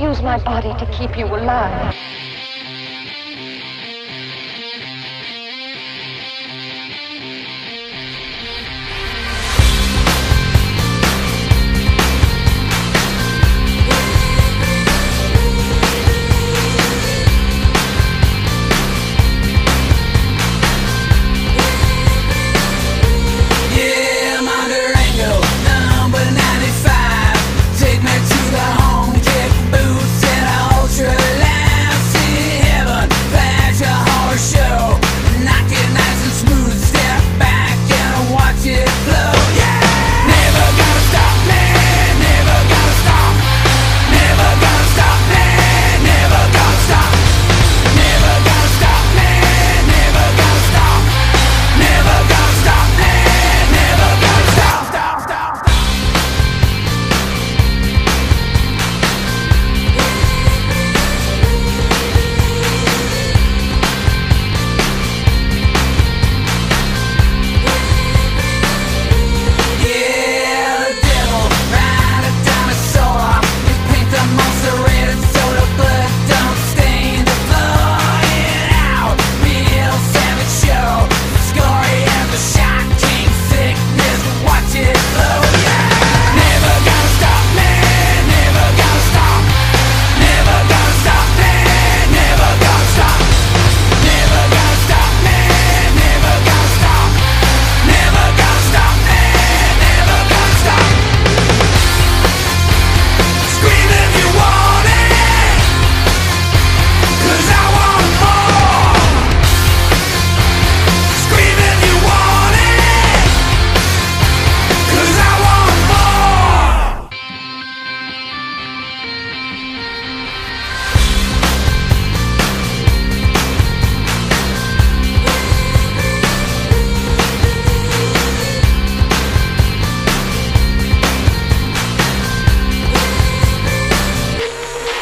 use my body to keep you alive.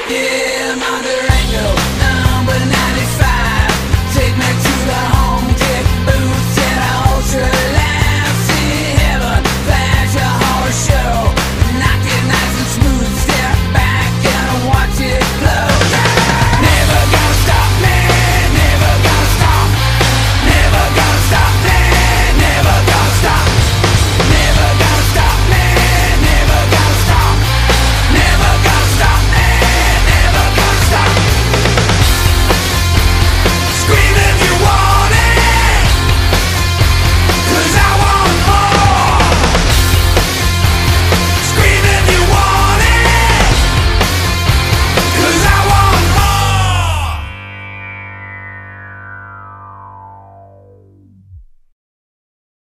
Yeah.